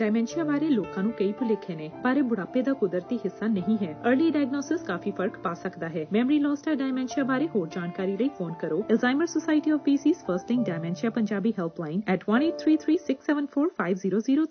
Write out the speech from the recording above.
ਡਾਇਮੈਂਸ਼ੀਆ ਬਾਰੇ ਲੋਕਾਂ ਨੂੰ ਕਈ ਭੁਲੇਖੇ ਨੇ ਪਰ ਇਹ ਬੁਢਾਪੇ ਦਾ ਕੁਦਰਤੀ ਹਿੱਸਾ ਨਹੀਂ ਹੈ अर्ਲੀ ਡਾਇਗਨੋਸਿਸ ਕਾਫੀ ਫਰਕ ਪਾ ਸਕਦਾ ਹੈ ਮੈਮਰੀ ਲਾਸ ਜਾਂ ਡਾਇਮੈਂਸ਼ੀਆ ਬਾਰੇ ਹੋਰ ਜਾਣਕਾਰੀ ਲਈ ਫੋਨ ਕਰੋ Alzheimer society of ਪੀਸੀਸ ਫਰਸਟਿੰਗ dementia Punjabi helpline at 1833674500